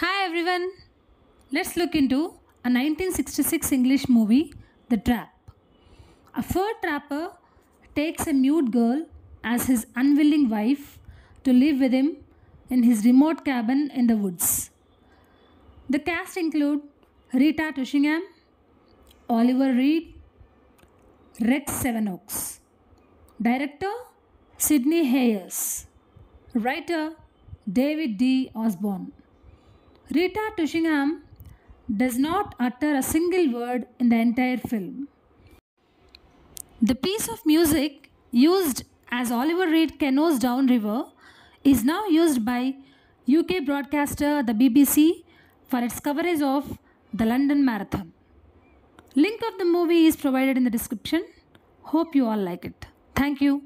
Hi everyone. Let's look into a 1966 English movie, The Trap. A fur trapper takes a mute girl as his unwilling wife to live with him in his remote cabin in the woods. The cast include Rita Tushingham, Oliver Reed, Rex Sevenoaks. Director Sidney Hayes. Writer David D. Osborn. Rita Tushingham does not utter a single word in the entire film. The piece of music used as Oliver Reed canoes downriver is now used by UK broadcaster the BBC for its coverage of the London Marathon. Link of the movie is provided in the description. Hope you all like it. Thank you.